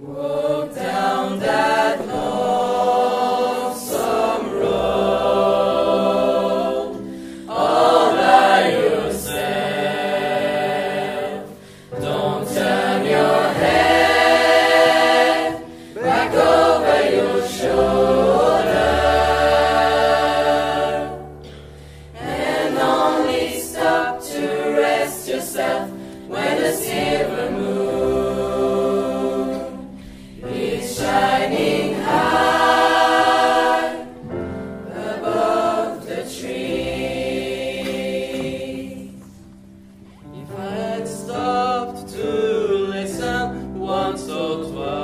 Whoa. So autre toi.